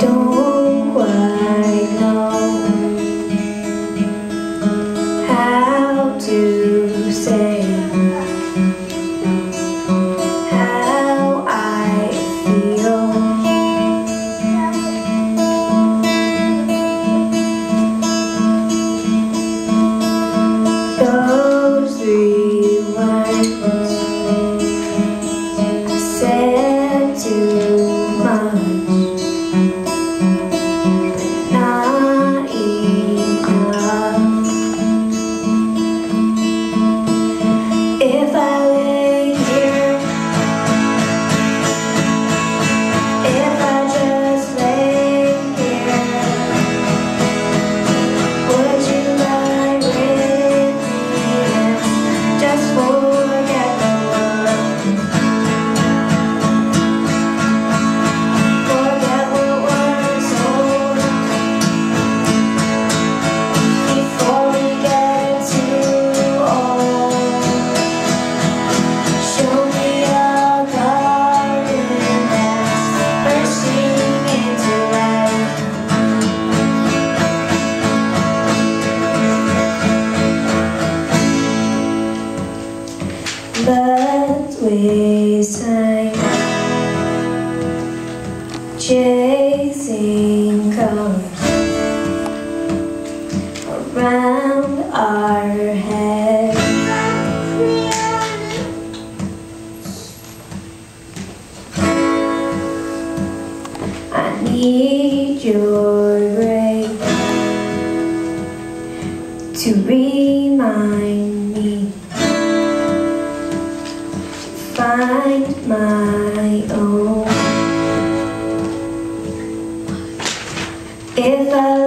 Don't that waste time chasing colors around our heads. I need your grace to remind find my own. If I